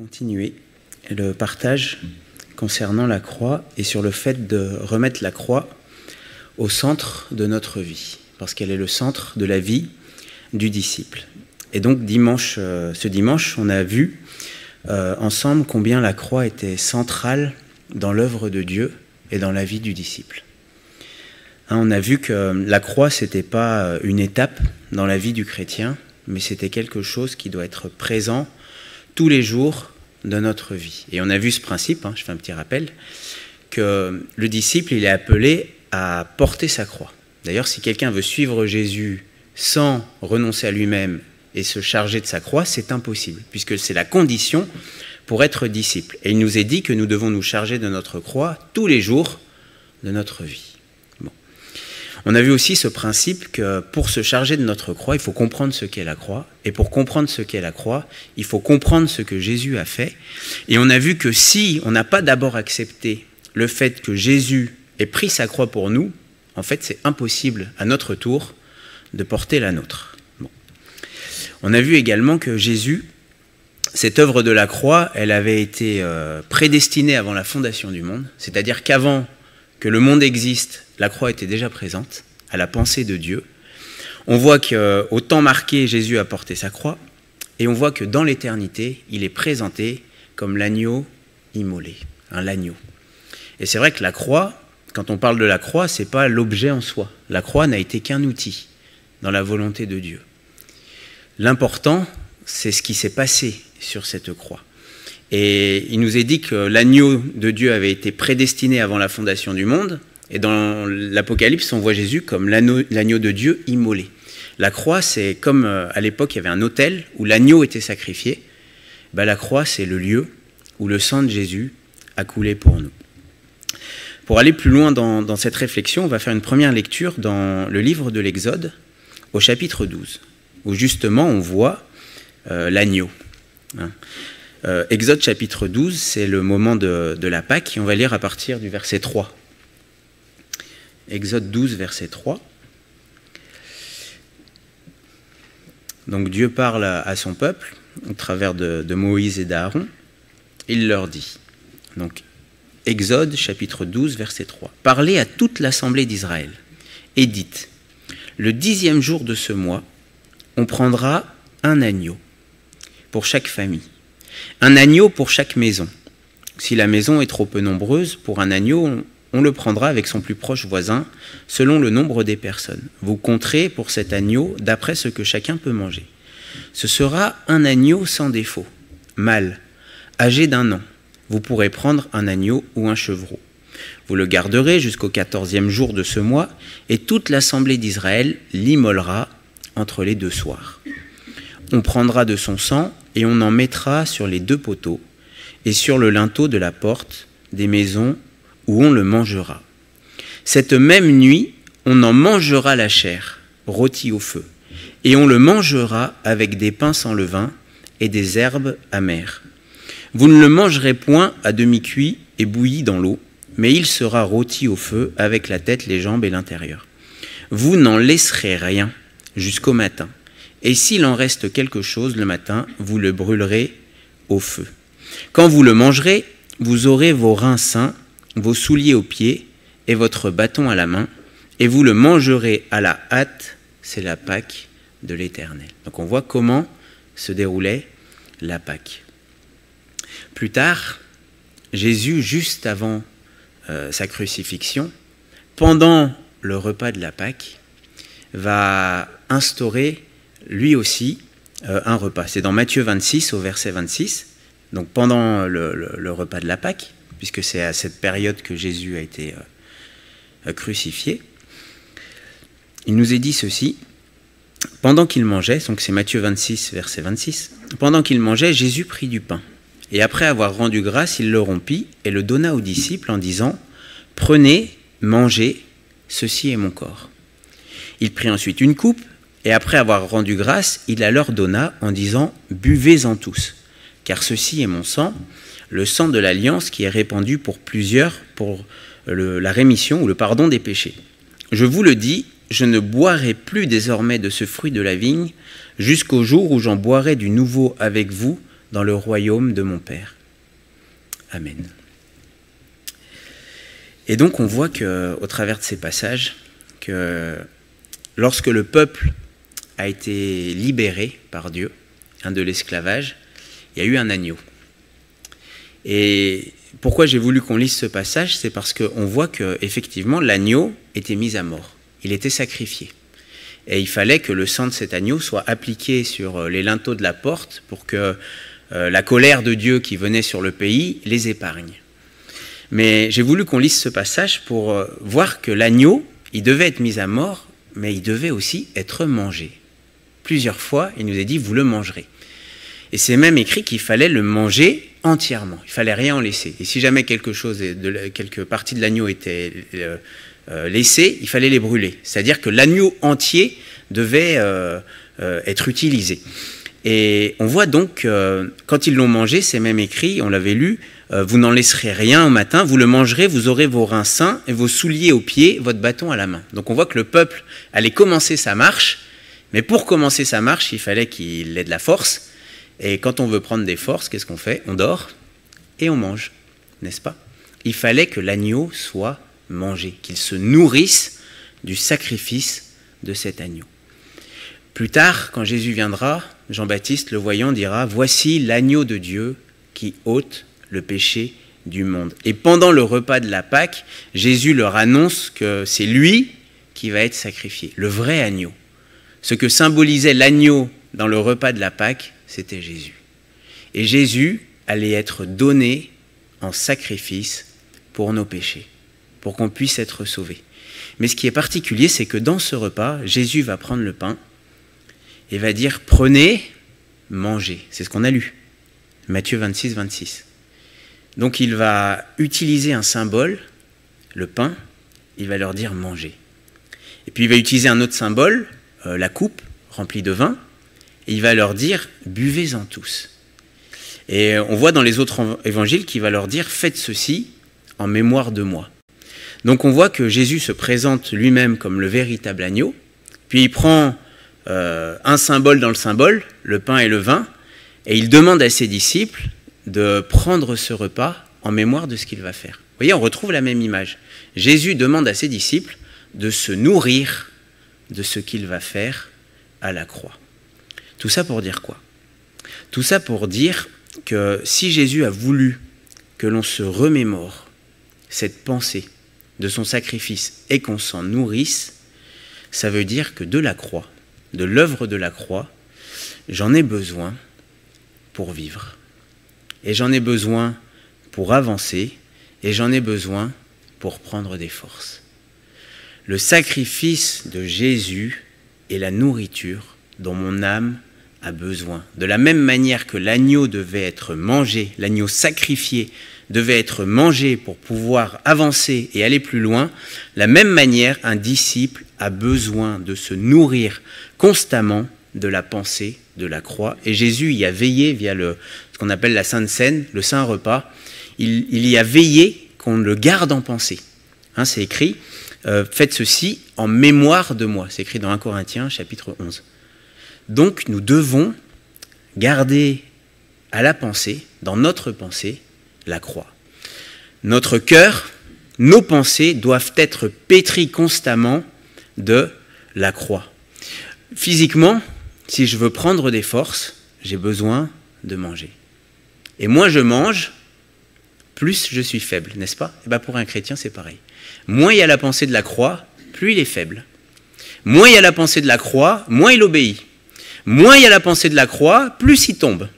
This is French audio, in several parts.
continuer le partage concernant la croix et sur le fait de remettre la croix au centre de notre vie, parce qu'elle est le centre de la vie du disciple. Et donc dimanche, euh, ce dimanche, on a vu euh, ensemble combien la croix était centrale dans l'œuvre de Dieu et dans la vie du disciple. Hein, on a vu que la croix, c'était pas une étape dans la vie du chrétien, mais c'était quelque chose qui doit être présent tous les jours de notre vie. Et on a vu ce principe, hein, je fais un petit rappel, que le disciple, il est appelé à porter sa croix. D'ailleurs, si quelqu'un veut suivre Jésus sans renoncer à lui-même et se charger de sa croix, c'est impossible, puisque c'est la condition pour être disciple. Et il nous est dit que nous devons nous charger de notre croix tous les jours de notre vie. On a vu aussi ce principe que pour se charger de notre croix, il faut comprendre ce qu'est la croix. Et pour comprendre ce qu'est la croix, il faut comprendre ce que Jésus a fait. Et on a vu que si on n'a pas d'abord accepté le fait que Jésus ait pris sa croix pour nous, en fait, c'est impossible à notre tour de porter la nôtre. On a vu également que Jésus, cette œuvre de la croix, elle avait été euh, prédestinée avant la fondation du monde, c'est-à-dire qu'avant que le monde existe, la croix était déjà présente à la pensée de Dieu. On voit qu'au temps marqué, Jésus a porté sa croix, et on voit que dans l'éternité, il est présenté comme l'agneau immolé, un l'agneau. Et c'est vrai que la croix, quand on parle de la croix, c'est pas l'objet en soi. La croix n'a été qu'un outil dans la volonté de Dieu. L'important, c'est ce qui s'est passé sur cette croix. Et il nous est dit que l'agneau de Dieu avait été prédestiné avant la fondation du monde. Et dans l'Apocalypse, on voit Jésus comme l'agneau de Dieu immolé. La croix, c'est comme euh, à l'époque, il y avait un autel où l'agneau était sacrifié. Ben, la croix, c'est le lieu où le sang de Jésus a coulé pour nous. Pour aller plus loin dans, cette réflexion, on va faire une première lecture dans le livre de l'Exode, au chapitre 12, où justement on voit euh, l'agneau. Hein. Euh, Exode chapitre 12, c'est le moment de, la Pâque, et on va lire à partir du verset 3. Exode 12, verset 3. Donc Dieu parle à, son peuple au travers de, Moïse et d'Aaron. Il leur dit, donc Exode chapitre 12, verset 3. Parlez à toute l'assemblée d'Israël et dites, le dixième jour de ce mois, on prendra un agneau pour chaque famille un agneau pour chaque maison. Si la maison est trop peu nombreuse, pour un agneau, on le prendra avec son plus proche voisin, selon le nombre des personnes. Vous compterez pour cet agneau d'après ce que chacun peut manger. Ce sera un agneau sans défaut, mâle, âgé d'un an. Vous pourrez prendre un agneau ou un chevreau. Vous le garderez jusqu'au quatorzième jour de ce mois, et toute l'assemblée d'Israël l'immolera entre les deux soirs. On prendra de son sang et on en mettra sur les deux poteaux et sur le linteau de la porte des maisons où on le mangera. Cette même nuit, on en mangera la chair, rôtie au feu, et on le mangera avec des pains sans levain et des herbes amères. Vous ne le mangerez point à demi cuit et bouilli dans l'eau, mais il sera rôti au feu avec la tête, les jambes et l'intérieur. Vous n'en laisserez rien jusqu'au matin et s'il en reste quelque chose le matin, vous le brûlerez au feu. Quand vous le mangerez, vous aurez vos reins sains, vos souliers aux pieds et votre bâton à la main, et vous le mangerez à la hâte, c'est la Pâque de l'Éternel. Donc on voit comment se déroulait la Pâque. Plus tard, Jésus, juste avant euh, sa crucifixion, pendant le repas de la Pâque, va instaurer lui aussi euh, un repas. C'est dans Matthieu 26 au verset 26, donc pendant le, repas de la Pâque, puisque c'est à cette période que Jésus a été euh, crucifié. Il nous est dit ceci, pendant qu'il mangeait, donc c'est Matthieu 26 verset 26, pendant qu'il mangeait, Jésus prit du pain, et après avoir rendu grâce, il le rompit et le donna aux disciples en disant, Prenez, mangez, ceci est mon corps. Il prit ensuite une coupe, et après avoir rendu grâce, il la leur donna en disant Buvez-en tous, car ceci est mon sang, le sang de l'alliance qui est répandu pour plusieurs pour la rémission ou le pardon des péchés. Je vous le dis, je ne boirai plus désormais de ce fruit de la vigne jusqu'au jour où j'en boirai du nouveau avec vous dans le royaume de mon Père. Amen. Et donc on voit que, au travers de ces passages, que lorsque le peuple a été libéré par Dieu hein, de l'esclavage, il y a eu un agneau. Et pourquoi j'ai voulu qu'on lise ce passage, c'est parce qu'on voit que effectivement l'agneau était mis à mort, il était sacrifié. Et il fallait que le sang de cet agneau soit appliqué sur euh, les linteaux de la porte pour que euh, la colère de Dieu qui venait sur le pays les épargne. Mais j'ai voulu qu'on lise ce passage pour euh, voir que l'agneau, il devait être mis à mort, mais il devait aussi être mangé. Plusieurs fois, il nous est dit, vous le mangerez. Et c'est même écrit qu'il fallait le manger entièrement. Il fallait rien en laisser. Et si jamais quelque chose, de, quelques parties de l'agneau étaient euh, euh, laissées, il fallait les brûler. C'est-à-dire que l'agneau entier devait euh, être utilisé. Et on voit donc, quand ils l'ont mangé, c'est même écrit, on l'avait lu, vous n'en laisserez rien au matin, vous le mangerez, vous aurez vos reins sains et vos souliers aux pieds, votre bâton à la main. Donc on voit que le peuple allait commencer sa marche, mais pour commencer sa marche, il fallait qu'il ait de la force. Et quand on veut prendre des forces, qu'est-ce qu'on fait? On dort et on mange, n'est-ce pas? Il fallait que l'agneau soit mangé, qu'il se nourrisse du sacrifice de cet agneau. Plus tard, quand Jésus viendra, Jean-Baptiste, le voyant, dira, Voici l'agneau de Dieu qui ôte le péché du monde. Et pendant le repas de la Pâque, Jésus leur annonce que c'est lui qui va être sacrifié, le vrai agneau. Ce que symbolisait l'agneau dans le repas de la Pâque, c'était Jésus. Et Jésus allait être donné en sacrifice pour nos péchés, pour qu'on puisse être sauvé. Mais ce qui est particulier, c'est que dans ce repas, Jésus va prendre le pain et va dire prenez, mangez. C'est ce qu'on a lu. Matthieu 26, 26. Donc il va utiliser un symbole, le pain, il va leur dire mangez. Et puis il va utiliser un autre symbole, euh, la coupe remplie de vin, il va leur dire buvez-en tous. Et on voit dans les autres évangiles qu'il va leur dire faites ceci en mémoire de moi. Donc on voit que Jésus se présente lui-même comme le véritable agneau, puis il prend euh, un symbole dans le symbole, le pain et le vin, et il demande à ses disciples de prendre ce repas en mémoire de ce qu'il va faire. Vous voyez, on retrouve la même image. Jésus demande à ses disciples de se nourrir de ce qu'il va faire à la croix. Tout ça pour dire quoi? Tout ça pour dire que si Jésus a voulu que l'on se remémore cette pensée de son sacrifice et qu'on s'en nourrisse, ça veut dire que de la croix, de l'œuvre de la croix, j'en ai besoin pour vivre. Et j'en ai besoin pour avancer, et j'en ai besoin pour prendre des forces. Le sacrifice de Jésus est la nourriture dont mon âme a besoin. De la même manière que l'agneau devait être mangé, l'agneau sacrifié devait être mangé pour pouvoir avancer et aller plus loin, la même manière, un disciple a besoin de se nourrir constamment de la pensée de la croix. Et Jésus y a veillé via le, ce qu'on appelle la Sainte Seine, le Saint Repas. Il, y a veillé qu'on le garde en pensée. Hein, c'est écrit, euh, faites ceci en mémoire de moi. C'est écrit dans 1 Corinthiens chapitre 11. Donc nous devons garder à la pensée, dans notre pensée, la croix. Notre cœur, nos pensées doivent être pétries constamment de la croix. Physiquement, si je veux prendre des forces, j'ai besoin de manger. Et moins je mange, plus je suis faible, n'est-ce pas? Et eh bien Pour un chrétien, c'est pareil. Moins il y a la pensée de la croix, plus il est faible. Moins il y a la pensée de la croix, moins il obéit. Moins il y a la pensée de la croix, plus il tombe.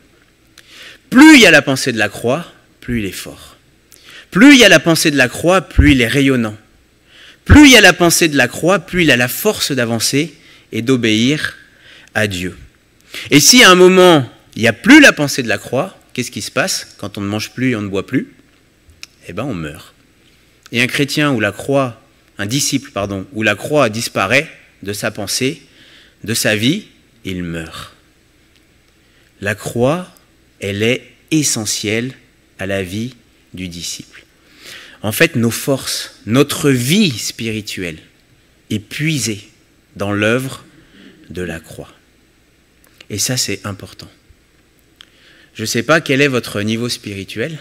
Plus il y a la pensée de la croix, plus il est fort. Plus il y a la pensée de la croix, plus il est rayonnant. Plus il y a la pensée de la croix, plus il a la force d'avancer et d'obéir à Dieu. Et si à un moment, il n'y a plus la pensée de la croix, qu'est-ce qui se passe? Quand on ne mange plus et on ne boit plus Eh bien, on meurt. Et un chrétien où la croix, un disciple, pardon, où la croix disparaît de sa pensée, de sa vie, il meurt. La croix, elle est essentielle à la vie du disciple. En fait, nos forces, notre vie spirituelle est puisée dans l'œuvre de la croix. Et ça, c'est important. Je ne sais pas quel est votre niveau spirituel.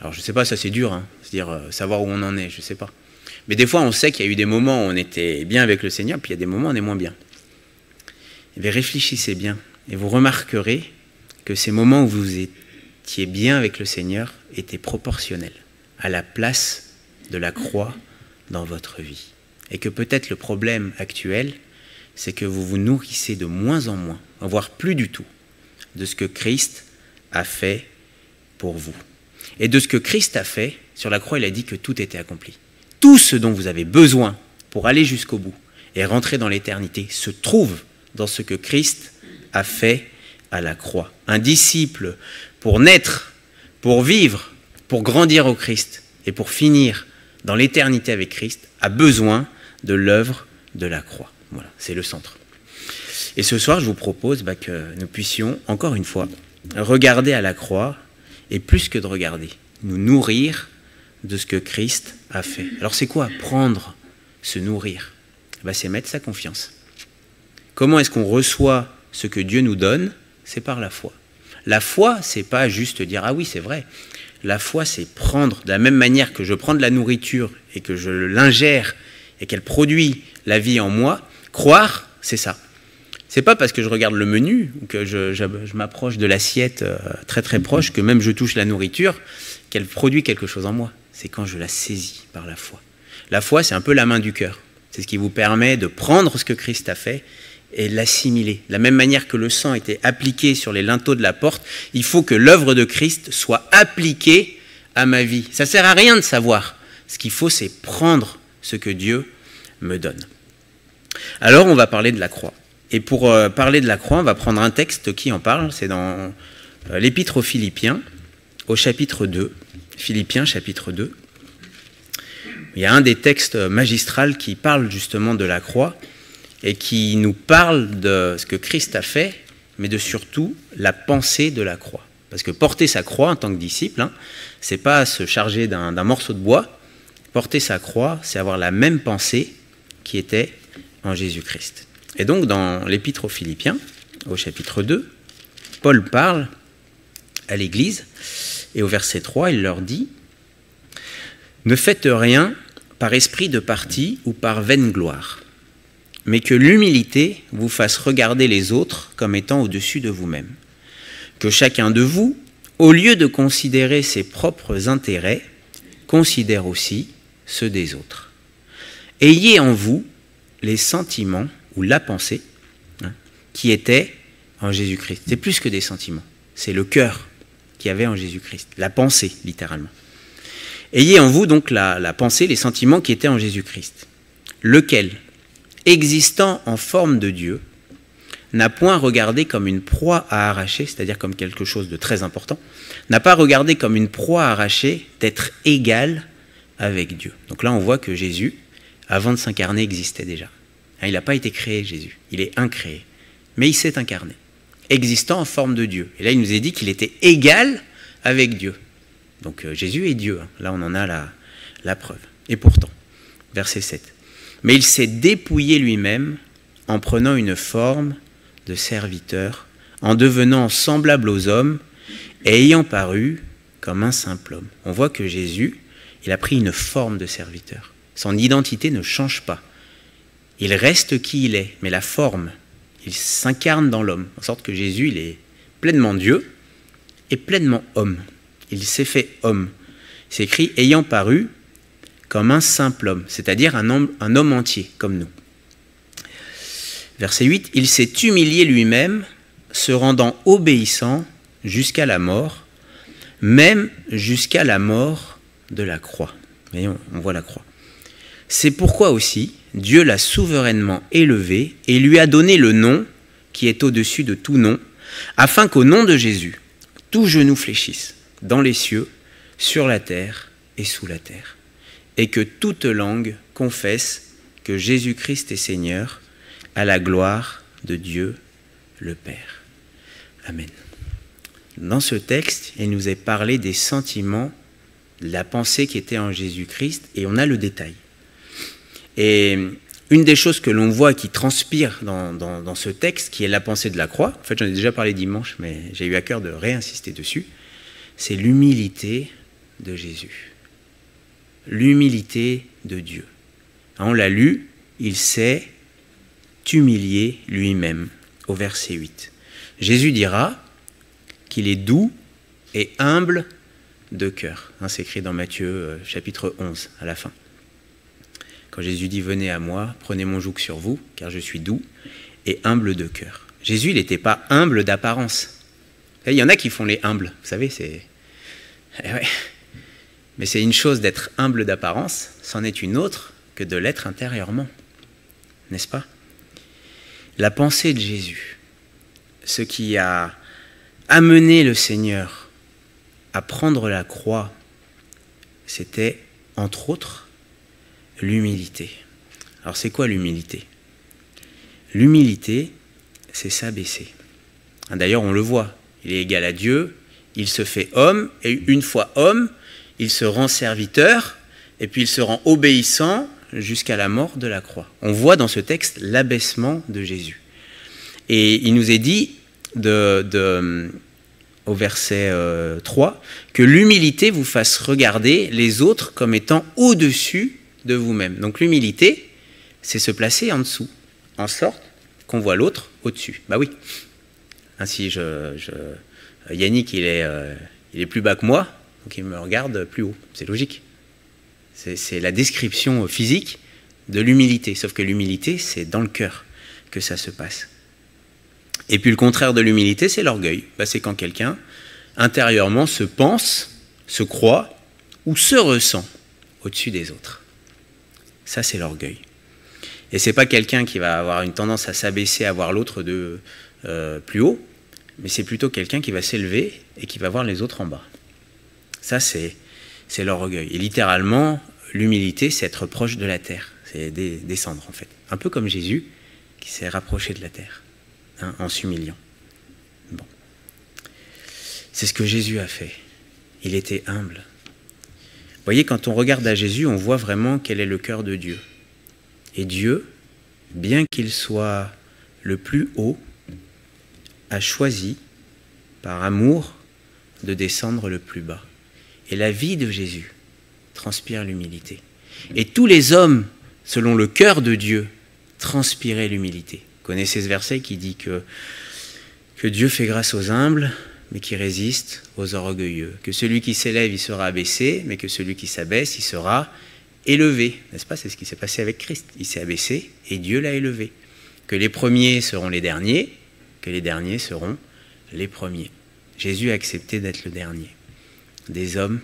Alors je ne sais pas, ça c'est dur, hein, c'est-à-dire euh, savoir où on en est, je ne sais pas. Mais des fois on sait qu'il y a eu des moments où on était bien avec le Seigneur, puis il y a des moments où on est moins bien. Eh bien réfléchissez bien, et vous remarquerez que ces moments où vous étiez bien avec le Seigneur étaient proportionnels à la place de la croix dans votre vie. Et que peut-être le problème actuel, c'est que vous vous nourrissez de moins en moins, voire plus du tout, de ce que Christ a fait pour vous. Et de ce que Christ a fait, sur la croix, il a dit que tout était accompli. Tout ce dont vous avez besoin pour aller jusqu'au bout et rentrer dans l'éternité se trouve dans ce que Christ a fait à la croix. Un disciple, pour naître, pour vivre, pour grandir au Christ et pour finir dans l'éternité avec Christ, a besoin de l'œuvre de la croix. Voilà, c'est le centre. Et ce soir, je vous propose bah, que nous puissions, encore une fois, regarder à la croix, et plus que de regarder, nous nourrir de ce que Christ a fait. Alors c'est quoi prendre, se nourrir? Bah, C'est mettre sa confiance. Comment est-ce qu'on reçoit ce que Dieu nous donne? C'est par la foi. La foi, c'est pas juste dire ah oui, c'est vrai. La foi, c'est prendre de la même manière que je prends de la nourriture et que je l'ingère et qu'elle produit la vie en moi. Croire, c'est ça. C'est pas parce que je regarde le menu ou que je, m'approche de l'assiette euh, très très proche que même je touche la nourriture qu'elle produit quelque chose en moi. C'est quand je la saisis par la foi. La foi, c'est un peu la main du cœur. C'est ce qui vous permet de prendre ce que Christ a fait et l'assimiler. De la même manière que le sang était appliqué sur les linteaux de la porte, il faut que l'œuvre de Christ soit appliquée à ma vie. Ça sert à rien de savoir. Ce qu'il faut, c'est prendre ce que Dieu me donne. Alors, on va parler de la croix. Et pour euh, parler de la croix, on va prendre un texte qui en parle, c'est dans euh, l'Épître aux Philippiens, au chapitre 2. Philippiens, chapitre 2. Il y a un des textes magistrales qui parle justement de la croix et qui nous parle de ce que Christ a fait, mais de surtout la pensée de la croix. Parce que porter sa croix en tant que disciple, hein, c'est pas se charger d'un morceau de bois. Porter sa croix, c'est avoir la même pensée qui était en Jésus-Christ. Et donc, dans l'Épître aux Philippiens, au chapitre 2, Paul parle à l'Église, et au verset 3, il leur dit Ne faites rien par esprit de parti ou par vaine gloire, mais que l'humilité vous fasse regarder les autres comme étant au-dessus de vous-même. Que chacun de vous, au lieu de considérer ses propres intérêts, considère aussi ceux des autres. Ayez en vous les sentiments ou la pensée hein, qui était en Jésus-Christ. C'est plus que des sentiments, c'est le cœur qui avait en Jésus-Christ, la pensée littéralement. Ayez en vous donc la, la pensée, les sentiments qui étaient en Jésus-Christ, lequel, existant en forme de Dieu, n'a point regardé comme une proie à arracher, c'est-à-dire comme quelque chose de très important, n'a pas regardé comme une proie à arracher d'être égal avec Dieu. Donc là, on voit que Jésus, avant de s'incarner, existait déjà. Hein, il n'a pas été créé, Jésus. Il est incréé. Mais il s'est incarné, existant en forme de Dieu. Et là, il nous est dit qu'il était égal avec Dieu. Donc euh, Jésus est Dieu. Hein. Là, on en a la, la preuve. Et pourtant, verset 7. Mais il s'est dépouillé lui-même en prenant une forme de serviteur, en devenant semblable aux hommes et ayant paru comme un simple homme. On voit que Jésus, il a pris une forme de serviteur. Son identité ne change pas. Il reste qui il est, mais la forme, il s'incarne dans l'homme, en sorte que Jésus, il est pleinement Dieu et pleinement homme. Il s'est fait homme. C'est écrit ayant paru comme un simple homme, c'est-à-dire un homme, un homme entier, comme nous. Verset 8, il s'est humilié lui-même, se rendant obéissant jusqu'à la mort, même jusqu'à la mort de la croix. Voyez, on voit la croix. C'est pourquoi aussi Dieu l'a souverainement élevé et lui a donné le nom qui est au-dessus de tout nom, afin qu'au nom de Jésus, tout genou fléchisse, dans les cieux, sur la terre et sous la terre, et que toute langue confesse que Jésus-Christ est Seigneur, à la gloire de Dieu le Père. Amen. Dans ce texte, il nous est parlé des sentiments, de la pensée qui était en Jésus-Christ, et on a le détail. Et une des choses que l'on voit qui transpire dans, ce texte, qui est la pensée de la croix, en fait j'en ai déjà parlé dimanche, mais j'ai eu à cœur de réinsister dessus, c'est l'humilité de Jésus. L'humilité de Dieu. On l'a lu, il s'est humilié lui-même au verset 8. Jésus dira qu'il est doux et humble de cœur. Hein, c'est écrit dans Matthieu euh, chapitre 11 à la fin. Quand Jésus dit Venez à moi, prenez mon joug sur vous, car je suis doux et humble de cœur. Jésus, il n'était pas humble d'apparence. Il y en a qui font les humbles, vous savez, c'est. Eh Mais c'est une chose d'être humble d'apparence, c'en est une autre que de l'être intérieurement. N'est-ce pas? La pensée de Jésus, ce qui a amené le Seigneur à prendre la croix, c'était, entre autres, l'humilité. Alors c'est quoi l'humilité? L'humilité, c'est s'abaisser. Hein, d'ailleurs, on le voit, il est égal à Dieu, il se fait homme, et une fois homme, il se rend serviteur, et puis il se rend obéissant jusqu'à la mort de la croix. On voit dans ce texte l'abaissement de Jésus. Et il nous est dit au verset 3, euh, que l'humilité vous fasse regarder les autres comme étant au-dessus de vous-même. Donc l'humilité, c'est se placer en dessous, en sorte qu'on voit l'autre au-dessus. Bah oui. Ainsi, je, Yannick, il est, euh, il est plus bas que moi, donc il me regarde plus haut. C'est logique. C'est la description physique de l'humilité. Sauf que l'humilité, c'est dans le cœur que ça se passe. Et puis le contraire de l'humilité, c'est l'orgueil. Bah, c'est quand quelqu'un, intérieurement, se pense, se croit ou se ressent au-dessus des autres. Ça, c'est l'orgueil. Et c'est pas quelqu'un qui va avoir une tendance à s'abaisser, à voir l'autre de euh, plus haut, mais c'est plutôt quelqu'un qui va s'élever et qui va voir les autres en bas. Ça, c'est, c'est l'orgueil. Et littéralement, l'humilité, c'est être proche de la terre, c'est descendre en fait. Un peu comme Jésus qui s'est rapproché de la terre. Hein, en s'humiliant. Bon. C'est ce que Jésus a fait. Il était humble. Vous voyez, quand on regarde à Jésus, on voit vraiment quel est le cœur de Dieu. Et Dieu, bien qu'il soit le plus haut, a choisi, par amour, de descendre le plus bas. Et la vie de Jésus transpire l'humilité. Et tous les hommes, selon le cœur de Dieu, transpiraient l'humilité connaissez ce verset qui dit que, que Dieu fait grâce aux humbles, mais qui résiste aux orgueilleux. Que celui qui s'élève, il sera abaissé, mais que celui qui s'abaisse, il sera élevé. N'est-ce pas? C'est ce qui s'est passé avec Christ. Il s'est abaissé et Dieu l'a élevé. Que les premiers seront les derniers, que les derniers seront les premiers. Jésus a accepté d'être le dernier des hommes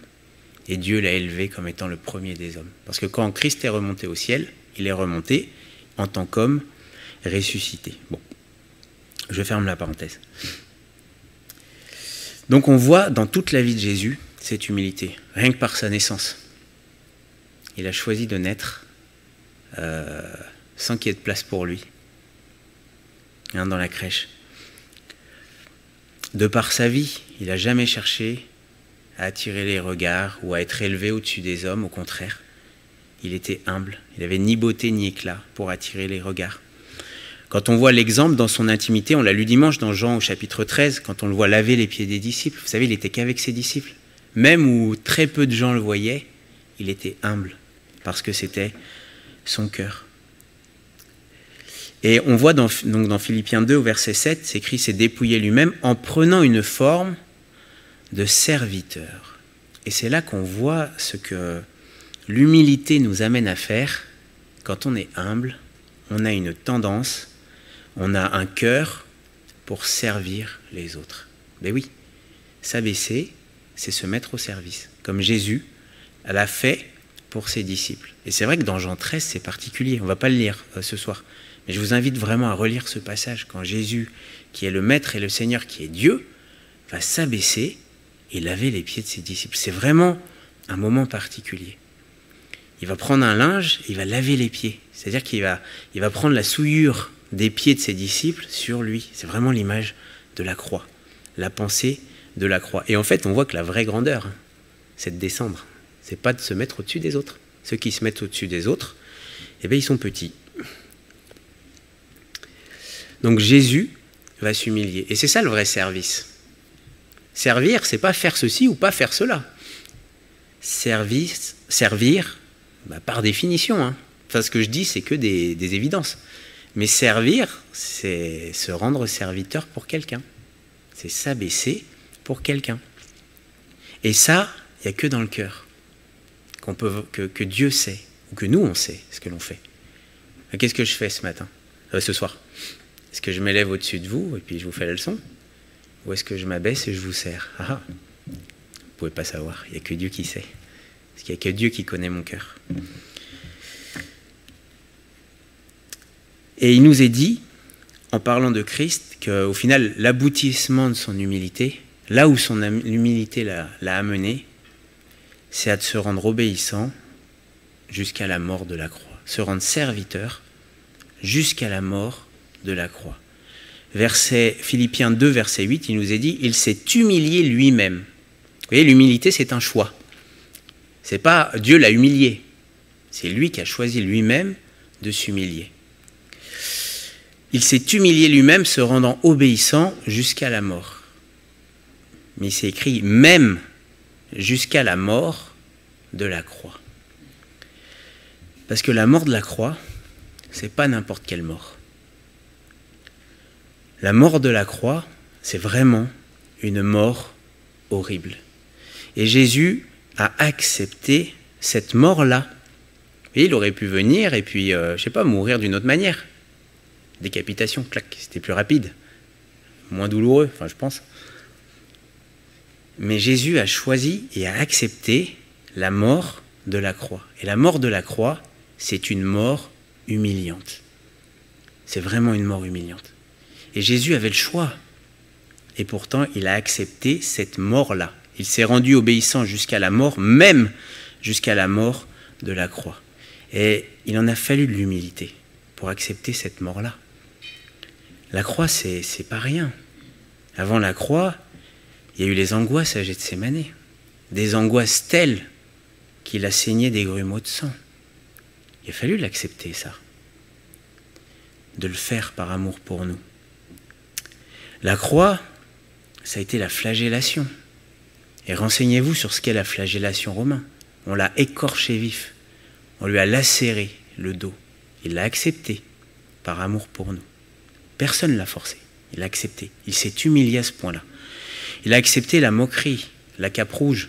et Dieu l'a élevé comme étant le premier des hommes. Parce que quand Christ est remonté au ciel, il est remonté en tant qu'homme ressuscité. Bon, je ferme la parenthèse. Donc on voit dans toute la vie de Jésus cette humilité, rien que par sa naissance. Il a choisi de naître euh, sans qu'il y ait de place pour lui, hein, dans la crèche. De par sa vie, il n'a jamais cherché à attirer les regards ou à être élevé au-dessus des hommes, au contraire. Il était humble, il n'avait ni beauté ni éclat pour attirer les regards. Quand on voit l'exemple dans son intimité, on l'a lu dimanche dans Jean au chapitre 13, quand on le voit laver les pieds des disciples, vous savez, il était qu'avec ses disciples. Même où très peu de gens le voyaient, il était humble, parce que c'était son cœur. Et on voit dans, donc dans Philippiens 2 au verset 7, c'est écrit, c'est dépouiller lui-même en prenant une forme de serviteur. Et c'est là qu'on voit ce que l'humilité nous amène à faire quand on est humble, on a une tendance on a un cœur pour servir les autres. Ben oui, s'abaisser, c'est se mettre au service, comme Jésus l'a fait pour ses disciples. Et c'est vrai que dans Jean 13, c'est particulier, on ne va pas le lire euh, ce soir, mais je vous invite vraiment à relire ce passage, quand Jésus, qui est le Maître et le Seigneur, qui est Dieu, va s'abaisser et laver les pieds de ses disciples. C'est vraiment un moment particulier. Il va prendre un linge, il va laver les pieds. C'est-à-dire qu'il va, il va prendre la souillure des pieds de ses disciples sur lui. C'est vraiment l'image de la croix, la pensée de la croix. Et en fait, on voit que la vraie grandeur, c'est de descendre. C'est pas de se mettre au-dessus des autres. Ceux qui se mettent au-dessus des autres, eh bien, ils sont petits. Donc Jésus va s'humilier. Et c'est ça le vrai service. Servir, c'est pas faire ceci ou pas faire cela. Service, servir, bah, par définition. Hein. Enfin, ce que je dis, c'est que des, des évidences. Mais servir, c'est se rendre serviteur pour quelqu'un. C'est s'abaisser pour quelqu'un. Et ça, il n'y a que dans le cœur qu'on peut, que, Dieu sait, ou que nous on sait ce que l'on fait. Qu'est-ce que je fais ce matin, euh, ce soir Est-ce que je m'élève au-dessus de vous et puis je vous fais la leçon? Ou est-ce que je m'abaisse et je vous sers? Ah, ah, Vous ne pouvez pas savoir, il n'y a que Dieu qui sait. Parce qu'il n'y a que Dieu qui connaît mon cœur. Et il nous est dit, en parlant de Christ, qu'au final, l'aboutissement de son humilité, là où son humilité l'a amené, c'est à se rendre obéissant jusqu'à la mort de la croix. Se rendre serviteur jusqu'à la mort de la croix. Verset Philippiens 2, verset 8, il nous est dit, il s'est humilié lui-même. Vous voyez, l'humilité, c'est un choix. C'est pas Dieu l'a humilié. C'est lui qui a choisi lui-même de s'humilier. Il s'est humilié lui-même, se rendant obéissant jusqu'à la mort. Mais il s'est écrit même jusqu'à la mort de la croix. Parce que la mort de la croix, c'est pas n'importe quelle mort. La mort de la croix, c'est vraiment une mort horrible. Et Jésus a accepté cette mort-là. Il aurait pu venir et puis, euh, je sais pas, mourir d'une autre manière décapitation, clac, c'était plus rapide, moins douloureux, enfin je pense. Mais Jésus a choisi et a accepté la mort de la croix. Et la mort de la croix, c'est une mort humiliante. C'est vraiment une mort humiliante. Et Jésus avait le choix. Et pourtant, il a accepté cette mort-là. Il s'est rendu obéissant jusqu'à la mort, même jusqu'à la mort de la croix. Et il en a fallu de l'humilité pour accepter cette mort-là. La croix, c'est, pas rien. Avant la croix, il y a eu les angoisses à Gethsemane. Des angoisses telles qu'il a saigné des grumeaux de sang. Il a fallu l'accepter, ça. De le faire par amour pour nous. La croix, ça a été la flagellation. Et renseignez-vous sur ce qu'est la flagellation romain. On l'a écorché vif. On lui a lacéré le dos. Il l'a accepté par amour pour nous. Personne ne l'a forcé. Il a accepté. Il s'est humilié à ce point-là. Il a accepté la moquerie, la cape rouge,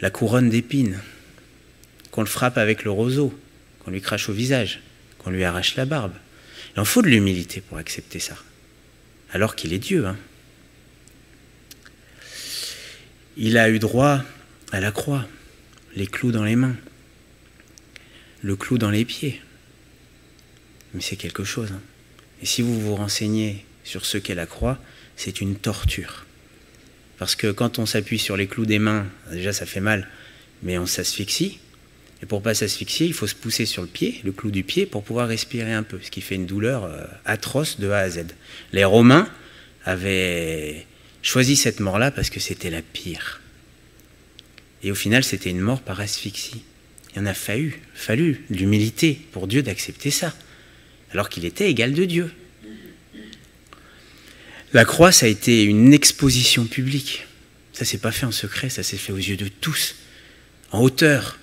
la couronne d'épines, qu'on le frappe avec le roseau, qu'on lui crache au visage, qu'on lui arrache la barbe. Il en faut de l'humilité pour accepter ça. Alors qu'il est Dieu. Hein. Il a eu droit à la croix, les clous dans les mains, le clou dans les pieds. Mais c'est quelque chose. Hein. Et si vous vous renseignez sur ce qu'est la croix, c'est une torture. Parce que quand on s'appuie sur les clous des mains, déjà ça fait mal, mais on s'asphyxie. Et pour pas s'asphyxier, il faut se pousser sur le pied, le clou du pied, pour pouvoir respirer un peu, ce qui fait une douleur euh, atroce de A à Z. Les Romains avaient choisi cette mort-là parce que c'était la pire. Et au final, c'était une mort par asphyxie. Il en a fallu, fallu l'humilité pour Dieu d'accepter ça alors qu'il était égal de Dieu. La croix, ça a été une exposition publique. Ça s'est pas fait en secret, ça s'est fait aux yeux de tous, en hauteur.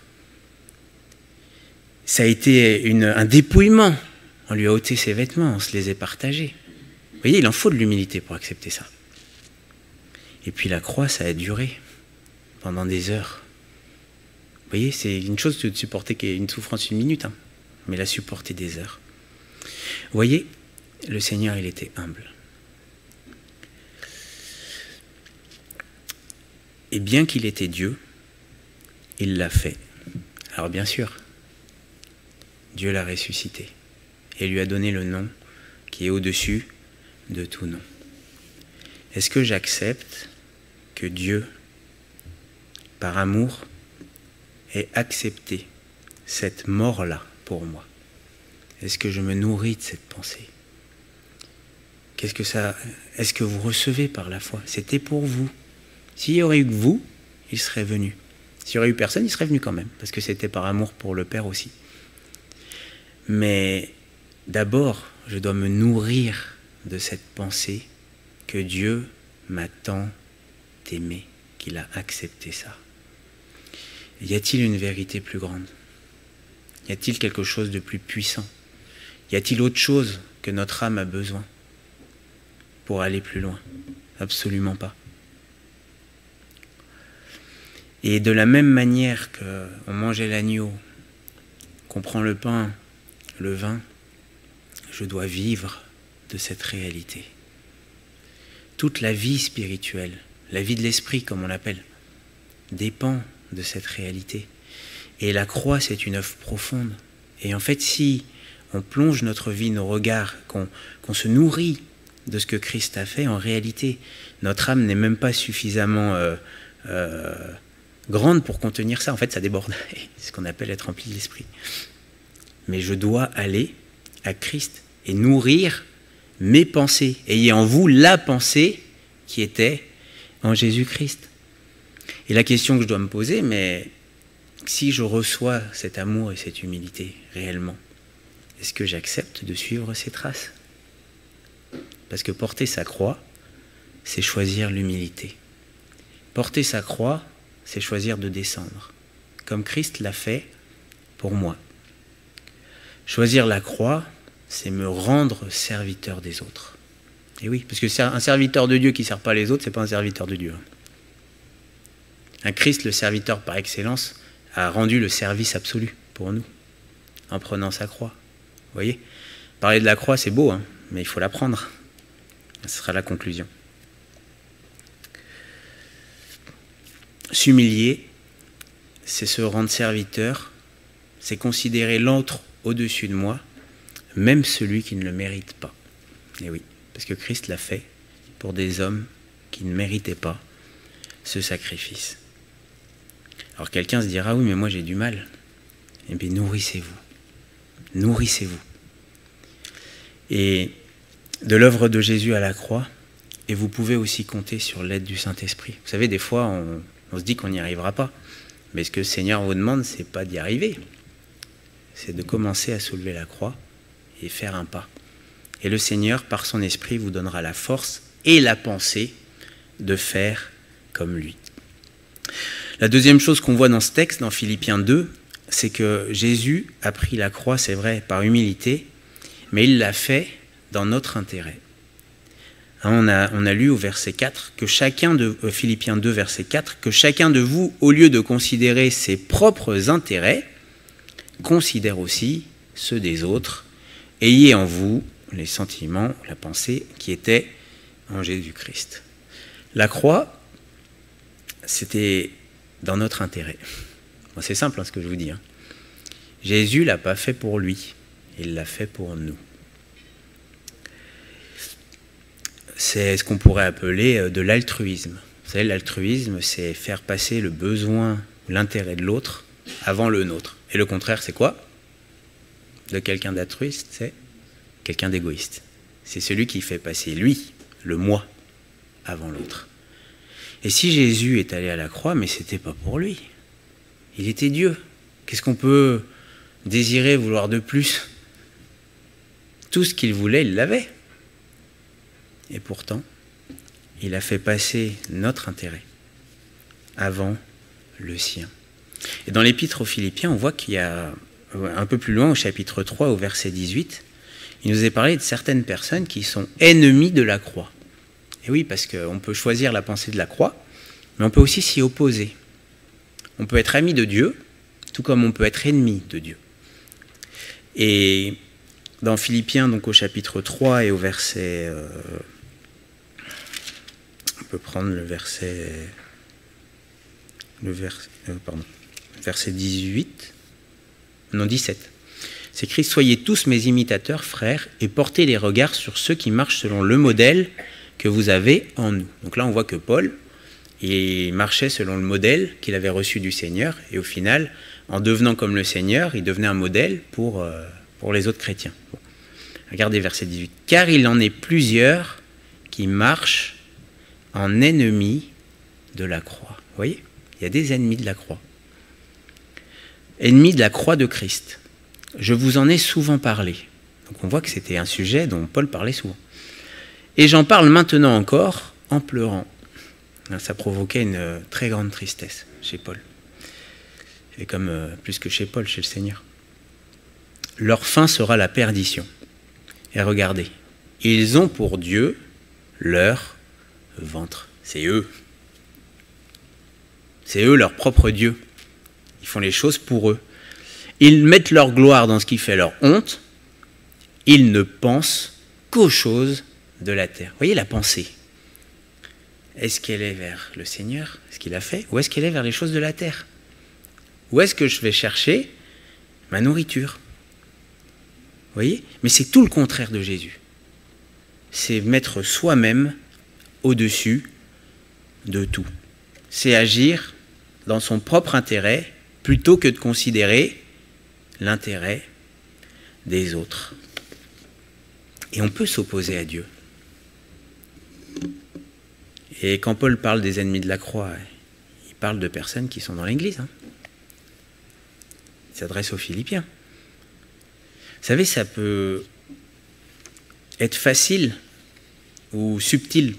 Ça a été un dépouillement. On lui a ôté ses vêtements, on se les a partagés. Vous voyez, il en faut de l'humilité pour accepter ça. Et puis la croix, ça a duré pendant des heures. Vous voyez, c'est une chose de supporter une souffrance une minute, hein, mais la supporter des heures. Voyez, le Seigneur, il était humble. Et bien qu'il était Dieu, il l'a fait. Alors bien sûr, Dieu l'a ressuscité et lui a donné le nom qui est au-dessus de tout nom. Est-ce que j'accepte que Dieu, par amour, ait accepté cette mort-là pour moi? Est-ce que je me nourris de cette pensée? Qu'est-ce que ça Est-ce que vous recevez par la foi? C'était pour vous. S'il y aurait eu que vous, il serait venu. S'il y aurait eu personne, il serait venu quand même, parce que c'était par amour pour le Père aussi. Mais d'abord, je dois me nourrir de cette pensée que Dieu m'a tant aimé, qu'il a accepté ça. Y a-t-il une vérité plus grande? Y a-t-il quelque chose de plus puissant? Y a-t-il autre chose que notre âme a besoin pour aller plus loin? Absolument pas. Et de la même manière qu'on mangeait l'agneau, qu'on prend le pain, le vin, je dois vivre de cette réalité. Toute la vie spirituelle, la vie de l'esprit comme on l'appelle, dépend de cette réalité. Et la croix, c'est une œuvre profonde. Et en fait, si on plonge notre vie, nos regards, qu'on se nourrit de ce que Christ a fait, en réalité, notre âme n'est même pas suffisamment euh, euh, grande pour contenir ça. En fait, ça déborde. C'est ce qu'on appelle être rempli de l'esprit. Mais je dois aller à Christ et nourrir mes pensées. Ayez en vous la pensée qui était en Jésus-Christ. Et la question que je dois me poser, mais si je reçois cet amour et cette humilité réellement, est-ce que j'accepte de suivre ses traces? Parce que porter sa croix, c'est choisir l'humilité. Porter sa croix, c'est choisir de descendre, comme Christ l'a fait pour moi. Choisir la croix, c'est me rendre serviteur des autres. Et oui, parce que un serviteur de Dieu qui ne sert pas les autres, c'est pas un serviteur de Dieu. Un Christ, le serviteur par excellence, a rendu le service absolu pour nous, en prenant sa croix. Voyez Parler de la croix, c'est beau, hein, mais il faut la prendre. Ce sera la conclusion. S'humilier, c'est se rendre serviteur, c'est considérer l'autre au-dessus de moi, même celui qui ne le mérite pas. Et oui, parce que Christ l'a fait pour des hommes qui ne méritaient pas ce sacrifice. Alors quelqu'un se dira, oui, mais moi j'ai du mal. Eh bien, nourrissez-vous. Nourrissez-vous. Et de l'œuvre de Jésus à la croix, et vous pouvez aussi compter sur l'aide du Saint-Esprit. Vous savez, des fois, on, se dit qu'on n'y arrivera pas. Mais ce que le Seigneur vous demande, c'est pas d'y arriver. C'est de commencer à soulever la croix et faire un pas. Et le Seigneur, par son esprit, vous donnera la force et la pensée de faire comme lui. La deuxième chose qu'on voit dans ce texte, dans Philippiens 2, c'est que Jésus a pris la croix, c'est vrai, par humilité, mais il l'a fait dans notre intérêt. Hein, on a, on a, lu au verset 4 que chacun de euh, Philippiens 2 verset 4 que chacun de vous au lieu de considérer ses propres intérêts considère aussi ceux des autres ayez en vous les sentiments la pensée qui étaient en Jésus-Christ. La croix c'était dans notre intérêt. c'est simple hein, ce que je vous dis. Hein. Jésus l'a pas fait pour lui, il l'a fait pour nous. c'est ce qu'on pourrait appeler euh, de l'altruisme. Vous savez, l'altruisme, c'est faire passer le besoin, l'intérêt de l'autre avant le nôtre. Et le contraire, c'est quoi? De quelqu'un d'altruiste, c'est quelqu'un d'égoïste. C'est celui qui fait passer lui, le moi, avant l'autre. Et si Jésus est allé à la croix, mais c'était pas pour lui. Il était Dieu. Qu'est-ce qu'on peut désirer, vouloir de plus? Tout ce qu'il voulait, il l'avait. Et pourtant, il a fait passer notre intérêt avant le sien. Et dans l'épître aux Philippiens, on voit qu'il y a un peu plus loin, au chapitre 3, au verset 18, il nous est parlé de certaines personnes qui sont ennemies de la croix. Et oui, parce qu'on peut choisir la pensée de la croix, mais on peut aussi s'y opposer. On peut être ami de Dieu, tout comme on peut être ennemi de Dieu. Et dans Philippiens, donc au chapitre 3 et au verset euh, peut prendre le verset, le euh, pardon, verset 18, non 17. C'est écrit Soyez tous mes imitateurs, frères, et portez les regards sur ceux qui marchent selon le modèle que vous avez en nous. Donc là, on voit que Paul, il marchait selon le modèle qu'il avait reçu du Seigneur, et au final, en devenant comme le Seigneur, il devenait un modèle pour, euh, pour les autres chrétiens. Regardez verset 18. Car il en est plusieurs qui marchent en ennemi de la croix. Vous voyez Il y a des ennemis de la croix. Ennemis de la croix de Christ. Je vous en ai souvent parlé. Donc on voit que c'était un sujet dont Paul parlait souvent. Et j'en parle maintenant encore en pleurant. Ça provoquait une euh, très grande tristesse chez Paul. Et comme euh, plus que chez Paul, chez le Seigneur. Leur fin sera la perdition. Et regardez, ils ont pour Dieu leur ventre. C'est eux. C'est eux leur propre Dieu. Ils font les choses pour eux. Ils mettent leur gloire dans ce qui fait leur honte. Ils ne pensent qu'aux choses de la terre. Voyez la pensée. Est-ce qu'elle est vers le Seigneur, ce qu'il a fait, ou est-ce qu'elle est vers les choses de la terre? Où est-ce que je vais chercher ma nourriture? Mais c'est tout le contraire de Jésus. C'est mettre soi-même au-dessus de tout. C'est agir dans son propre intérêt plutôt que de considérer l'intérêt des autres. Et on peut s'opposer à Dieu. Et quand Paul parle des ennemis de la croix, il parle de personnes qui sont dans l'Église. Hein. Il s'adresse aux Philippiens. Savez, ça peut être facile ou subtil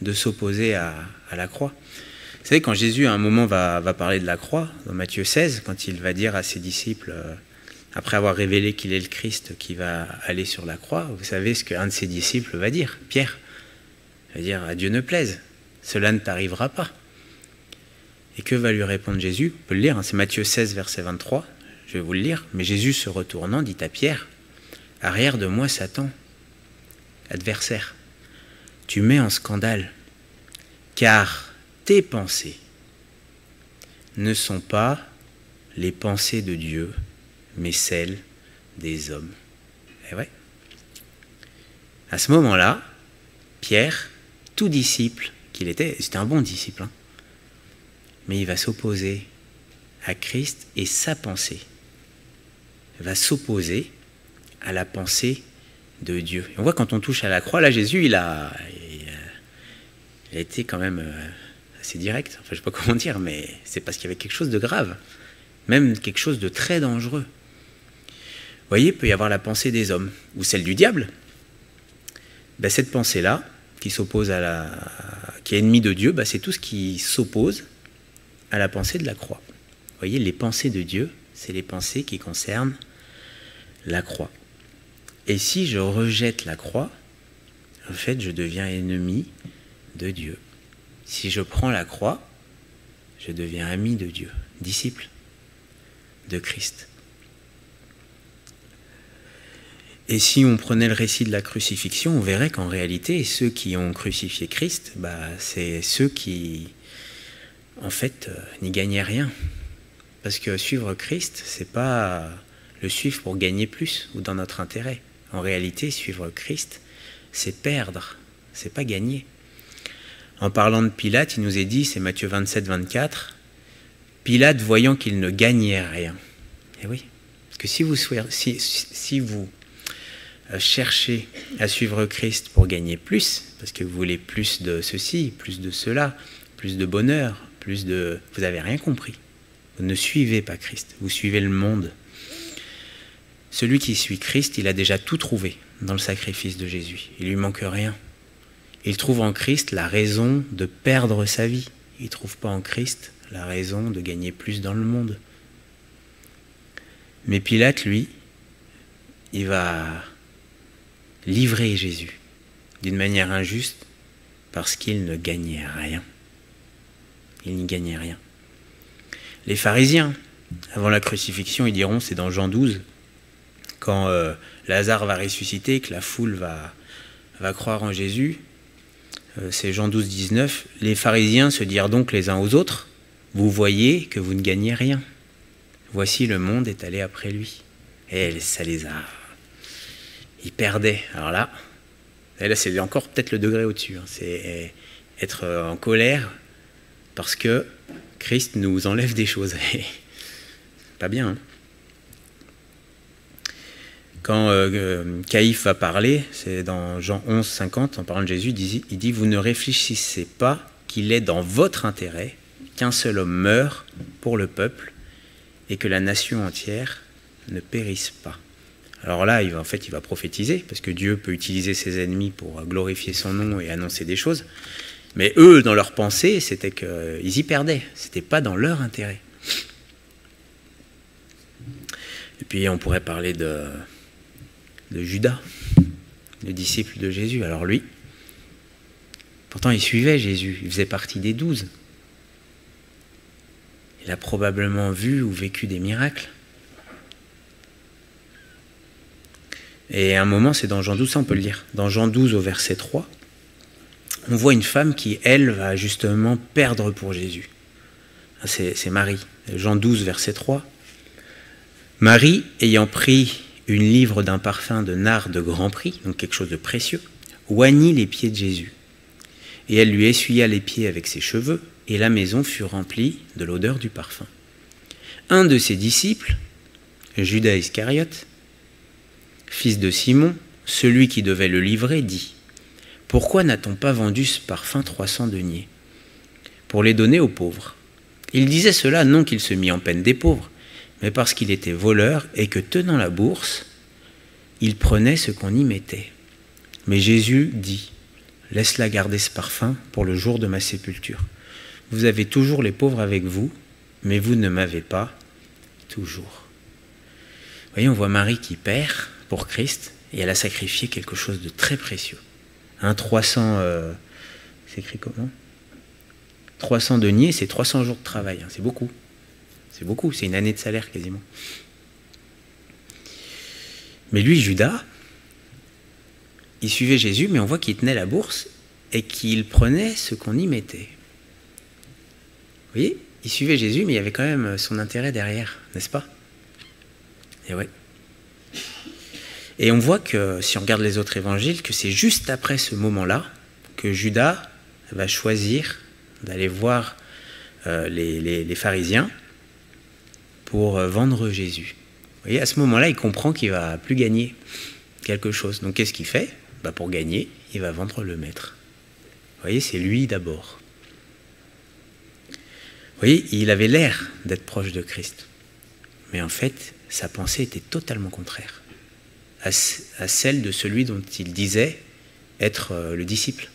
de s'opposer à, la croix. Vous savez, quand Jésus, à un moment, va, parler de la croix, dans Matthieu 16, quand il va dire à ses disciples, euh, après avoir révélé qu'il est le Christ qui va aller sur la croix, vous savez ce qu'un de ses disciples va dire, Pierre. Il va dire, à Dieu ne plaise cela ne t'arrivera pas. Et que va lui répondre Jésus? On peut le lire, hein, c'est Matthieu 16, verset 23, je vais vous le lire. Mais Jésus se retournant dit à Pierre, Arrière de moi Satan, adversaire, tu mets en scandale, car tes pensées ne sont pas les pensées de Dieu, mais celles des hommes. Et eh ouais. À ce moment-là, Pierre, tout disciple, qu'il était, c'était un bon disciple, hein. mais il va s'opposer à Christ et sa pensée va s'opposer à la pensée de Dieu. on voit quand on touche à la croix, là Jésus, il a, a été quand même euh, assez direct, enfin je sais pas comment dire, mais c'est parce qu'il y avait quelque chose de grave, même quelque chose de très dangereux. Vous voyez, il peut y avoir la pensée des hommes, ou celle du diable. Ben, cette pensée-là, qui s'oppose à la, qui est ennemi de Dieu, bah, c'est tout ce qui s'oppose à la pensée de la croix. Vous voyez, les pensées de Dieu, c'est les pensées qui concernent la croix. Et si je rejette la croix, en fait, je deviens ennemi de Dieu. Si je prends la croix, je deviens ami de Dieu, disciple de Christ. Et si on prenait le récit de la crucifixion, on verrait qu'en réalité, ceux qui ont crucifié Christ, bah, c'est ceux qui, en fait, euh, n'y gagnaient rien. Parce que suivre Christ, c'est pas le suivre pour gagner plus ou dans notre intérêt. En réalité, suivre Christ, c'est perdre, c'est pas gagner. En parlant de Pilate, il nous est dit, c'est Matthieu 27, 24, Pilate voyant qu'il ne gagnait rien. Eh oui, parce que si vous, si, si vous chercher à suivre Christ pour gagner plus, parce que vous voulez plus de ceci, plus de cela, plus de bonheur, plus de... Vous n'avez rien compris. Vous ne suivez pas Christ, vous suivez le monde. Celui qui suit Christ, il a déjà tout trouvé dans le sacrifice de Jésus. Il lui manque rien. Il trouve en Christ la raison de perdre sa vie. Il ne trouve pas en Christ la raison de gagner plus dans le monde. Mais Pilate, lui, il va livrer Jésus d'une manière injuste parce qu'il ne gagnait rien. Il n'y gagnait rien. Les pharisiens, avant la crucifixion, ils diront, c'est dans Jean 12, quand euh, Lazare va ressusciter, que la foule va, va croire en Jésus, euh, c'est Jean 12, 19, les pharisiens se dirent donc les uns aux autres, vous voyez que vous ne gagnez rien. Voici le monde est allé après lui. Et ça les a il perdait. Alors là, là c'est encore peut-être le degré au-dessus. Hein. C'est être en colère parce que Christ nous enlève des choses. Pas bien. Hein. Quand euh, euh, Caïphe va parler, c'est dans Jean 11, 50, en parlant de Jésus, il dit, Vous ne réfléchissez pas qu'il est dans votre intérêt qu'un seul homme meure pour le peuple et que la nation entière ne périsse pas. Alors là, il va, en fait, il va prophétiser, parce que Dieu peut utiliser ses ennemis pour glorifier son nom et annoncer des choses. Mais eux, dans leur pensée, c'était qu'ils y perdaient. C'était pas dans leur intérêt. Et puis on pourrait parler de, de Judas, le disciple de Jésus. Alors lui, pourtant il suivait Jésus, il faisait partie des douze. Il a probablement vu ou vécu des miracles. Et à un moment, c'est dans Jean 12, ça on peut le lire. Dans Jean 12 au verset 3, on voit une femme qui, elle, va justement perdre pour Jésus. C'est Marie. Jean 12, verset 3. Marie, ayant pris une livre d'un parfum de nard de grand prix, donc quelque chose de précieux, oignit les pieds de Jésus. Et elle lui essuya les pieds avec ses cheveux, et la maison fut remplie de l'odeur du parfum. Un de ses disciples, Judas Iscariote, fils de Simon, celui qui devait le livrer, dit Pourquoi n'a-t-on pas vendu ce parfum 300 deniers? Pour les donner aux pauvres. Il disait cela non qu'il se mit en peine des pauvres, mais parce qu'il était voleur et que tenant la bourse, il prenait ce qu'on y mettait. Mais Jésus dit Laisse-la garder ce parfum pour le jour de ma sépulture. Vous avez toujours les pauvres avec vous, mais vous ne m'avez pas toujours. Vous voyez, on voit Marie qui perd pour Christ et elle a sacrifié quelque chose de très précieux. Un 300, euh, c'est écrit comment? 300 deniers, c'est 300 jours de travail, hein, c'est beaucoup. C'est beaucoup, c'est une année de salaire quasiment. Mais lui, Judas, il suivait Jésus, mais on voit qu'il tenait la bourse et qu'il prenait ce qu'on y mettait. Vous voyez, il suivait Jésus, mais il y avait quand même son intérêt derrière, n'est-ce pas? Et ouais. Et on voit que, si on regarde les autres évangiles, que c'est juste après ce moment-là que Judas va choisir d'aller voir euh, les, pharisiens pour euh, vendre Jésus. Vous voyez, à ce moment-là, il comprend qu'il va plus gagner quelque chose. Donc qu'est-ce qu'il fait? Bah, Pour gagner, il va vendre le maître. Vous voyez, c'est lui d'abord. Vous voyez, il avait l'air d'être proche de Christ. Mais en fait, sa pensée était totalement contraire à, celle de celui dont il disait être euh, le disciple.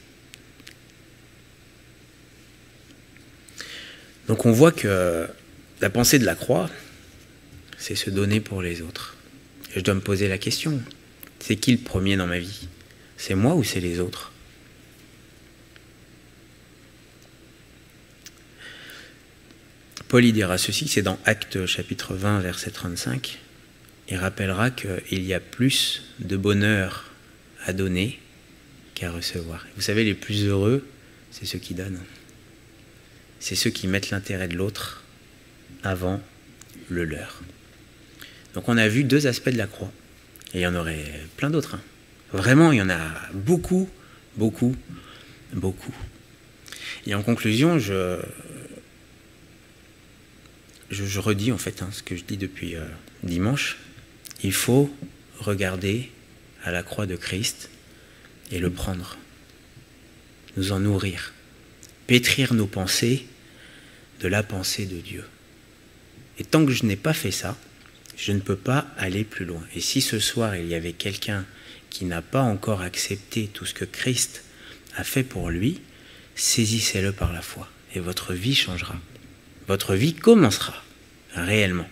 Donc on voit que la pensée de la croix, c'est se donner pour les autres. Je dois me poser la question, c'est qui le premier dans ma vie? C'est moi ou c'est les autres? Paul y dira ceci, c'est dans Actes chapitre 20 verset 35. Il rappellera qu'il y a plus de bonheur à donner qu'à recevoir. Vous savez, les plus heureux, c'est ceux qui donnent c'est ceux qui mettent l'intérêt de l'autre avant le leur. Donc on a vu deux aspects de la croix. Et il y en aurait plein d'autres. Hein. Vraiment, il y en a beaucoup, beaucoup, beaucoup. Et en conclusion, je, redis en fait hein, ce que je dis depuis euh, dimanche. Il faut regarder à la croix de Christ et le prendre, nous en nourrir pétrir nos pensées de la pensée de Dieu. Et tant que je n'ai pas fait ça, je ne peux pas aller plus loin. Et si ce soir il y avait quelqu'un qui n'a pas encore accepté tout ce que Christ a fait pour lui, saisissez-le par la foi et votre vie changera. Votre vie commencera réellement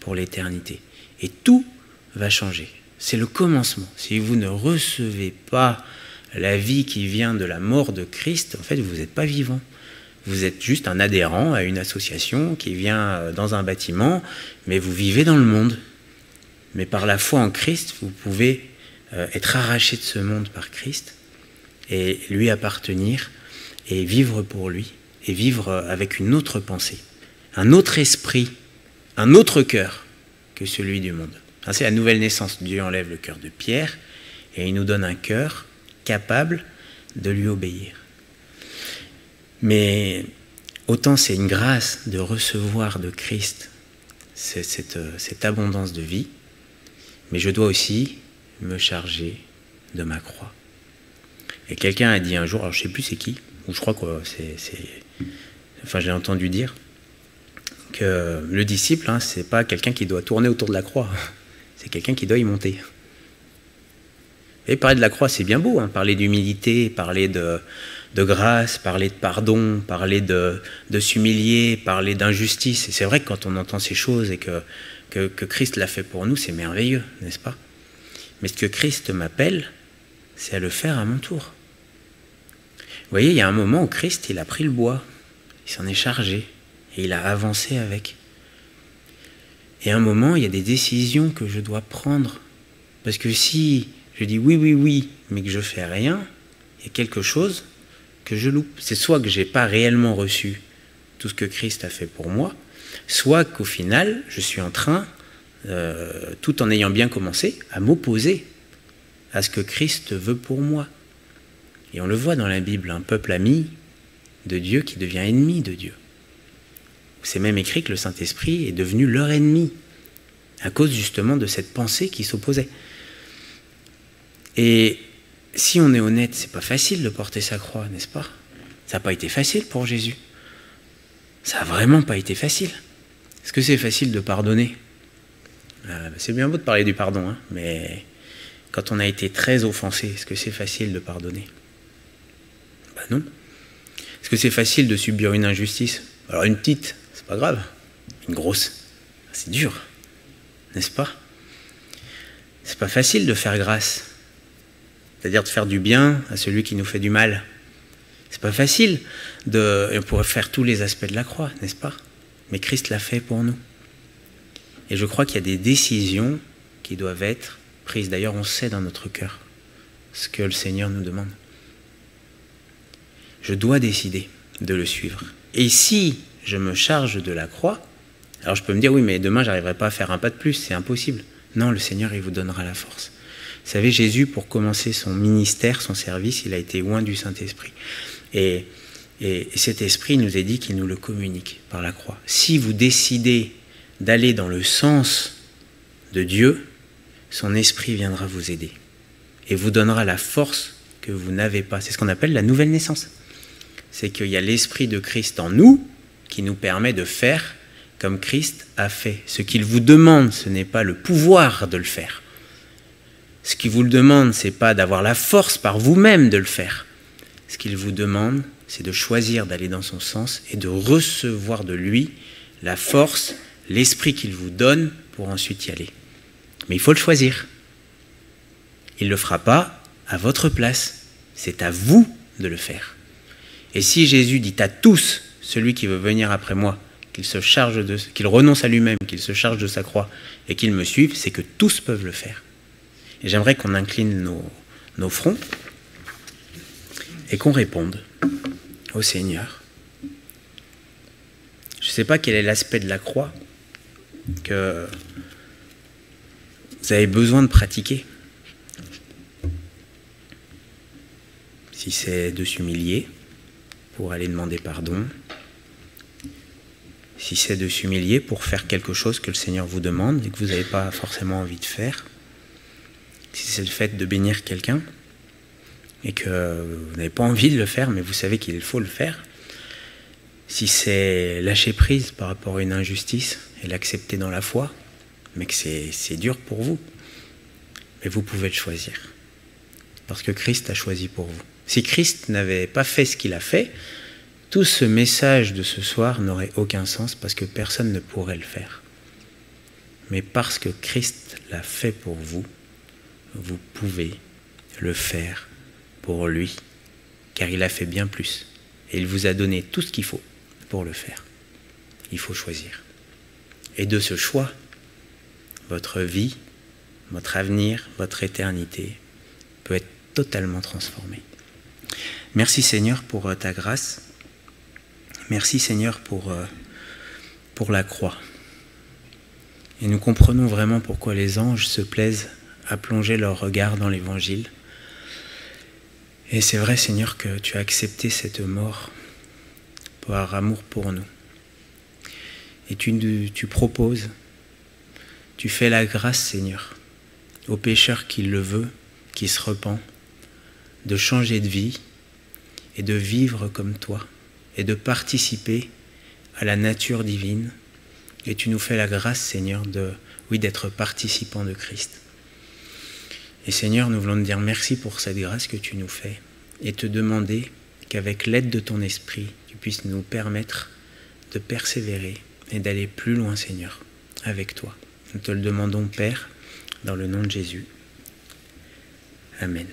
pour l'éternité. Et tout va changer. C'est le commencement. Si vous ne recevez pas la vie qui vient de la mort de Christ, en fait, vous n'êtes pas vivant. Vous êtes juste un adhérent à une association qui vient euh, dans un bâtiment, mais vous vivez dans le monde. Mais par la foi en Christ, vous pouvez euh, être arraché de ce monde par Christ et lui appartenir et vivre pour lui et vivre euh, avec une autre pensée, un autre esprit, un autre cœur que celui du monde. C'est la nouvelle naissance. Dieu enlève le cœur de Pierre et il nous donne un cœur capable de lui obéir. Mais autant c'est une grâce de recevoir de Christ cette, cette, abondance de vie, mais je dois aussi me charger de ma croix. Et quelqu'un a dit un jour, alors je ne sais plus c'est qui, ou je crois que c'est, enfin j'ai entendu dire que le disciple, hein, c'est pas quelqu'un qui doit tourner autour de la croix, c'est quelqu'un qui doit y monter. Et parler de la croix, c'est bien beau, hein. parler d'humilité, parler de, grâce, parler de pardon, parler de, s'humilier, parler d'injustice. Et c'est vrai que quand on entend ces choses et que, que Christ l'a fait pour nous, c'est merveilleux, n'est-ce pas? Mais ce que Christ m'appelle, c'est à le faire à mon tour. Vous voyez, il y a un moment où Christ, il a pris le bois, il s'en est chargé, et il a avancé avec. Et à un moment, il y a des décisions que je dois prendre. Parce que si je dis oui, oui, oui, mais que je fais rien, il y a quelque chose que je loupe. C'est soit que je n'ai pas réellement reçu tout ce que Christ a fait pour moi, soit qu'au final, je suis en train, euh, tout en ayant bien commencé, à m'opposer à ce que Christ veut pour moi. Et on le voit dans la Bible, un peuple ami de Dieu qui devient ennemi de Dieu. C'est même écrit que le Saint-Esprit est devenu leur ennemi, à cause justement de cette pensée qui s'opposait. Et si on est honnête, c'est pas facile de porter sa croix, n'est-ce pas? Ça n'a pas été facile pour Jésus. Ça n'a vraiment pas été facile. Est-ce que c'est facile de pardonner? Euh, C'est bien beau de parler du pardon, hein, mais quand on a été très offensé, est-ce que c'est facile de pardonner? Ben non. Est-ce que c'est facile de subir une injustice? Alors une petite, c'est pas grave. Une grosse, c'est dur, n'est-ce pas? C'est pas facile de faire grâce c'est-à-dire de faire du bien à celui qui nous fait du mal. C'est pas facile de, on pourrait faire tous les aspects de la croix, n'est-ce pas? Mais Christ l'a fait pour nous. Et je crois qu'il y a des décisions qui doivent être prises. D'ailleurs, on sait dans notre cœur ce que le Seigneur nous demande. Je dois décider de le suivre. Et si je me charge de la croix, alors je peux me dire oui, mais demain j'arriverai pas à faire un pas de plus, c'est impossible. Non, le Seigneur, il vous donnera la force. Vous savez, Jésus, pour commencer son ministère, son service, il a été loin du Saint-Esprit. Et, cet esprit nous a dit qu'il nous le communique par la croix. Si vous décidez d'aller dans le sens de Dieu, son esprit viendra vous aider et vous donnera la force que vous n'avez pas. C'est ce qu'on appelle la nouvelle naissance. C'est qu'il y a l'esprit de Christ en nous qui nous permet de faire comme Christ a fait. Ce qu'il vous demande, ce n'est pas le pouvoir de le faire. Ce qu'il vous le demande, c'est pas d'avoir la force par vous-même de le faire. Ce qu'il vous demande, c'est de choisir d'aller dans son sens et de recevoir de lui la force, l'esprit qu'il vous donne pour ensuite y aller. Mais il faut le choisir. Il ne le fera pas à votre place. C'est à vous de le faire. Et si Jésus dit à tous, celui qui veut venir après moi, qu'il se charge de, qu'il renonce à lui-même, qu'il se charge de sa croix et qu'il me suive, c'est que tous peuvent le faire. Et j'aimerais qu'on incline nos, fronts et qu'on réponde au Seigneur. Je ne sais pas quel est l'aspect de la croix que vous avez besoin de pratiquer. Si c'est de s'humilier pour aller demander pardon, si c'est de s'humilier pour faire quelque chose que le Seigneur vous demande et que vous n'avez pas forcément envie de faire, si c'est le fait de bénir quelqu'un et que vous n'avez pas envie de le faire, mais vous savez qu'il faut le faire, si c'est lâcher prise par rapport à une injustice et l'accepter dans la foi, mais que c'est dur pour vous, mais vous pouvez le choisir. Parce que Christ a choisi pour vous. Si Christ n'avait pas fait ce qu'il a fait, tout ce message de ce soir n'aurait aucun sens parce que personne ne pourrait le faire. Mais parce que Christ l'a fait pour vous, vous pouvez le faire pour lui, car il a fait bien plus. Et il vous a donné tout ce qu'il faut pour le faire. Il faut choisir. Et de ce choix, votre vie, votre avenir, votre éternité peut être totalement transformée. Merci Seigneur pour euh, ta grâce. Merci Seigneur pour, euh, pour la croix. Et nous comprenons vraiment pourquoi les anges se plaisent à plonger leur regard dans l'Évangile. Et c'est vrai, Seigneur, que tu as accepté cette mort par amour pour nous. Et tu, proposes, tu fais la grâce, Seigneur, au pécheur qui le veut, qui se repent, de changer de vie et de vivre comme toi, et de participer à la nature divine Et tu nous fais la grâce, Seigneur, de, oui, d'être participants de Christ. Et Seigneur, nous voulons te dire merci pour cette grâce que tu nous fais et te demander qu'avec l'aide de ton esprit, tu puisses nous permettre de persévérer et d'aller plus loin, Seigneur, avec toi. Nous te le demandons, Père, dans le nom de Jésus. Amen.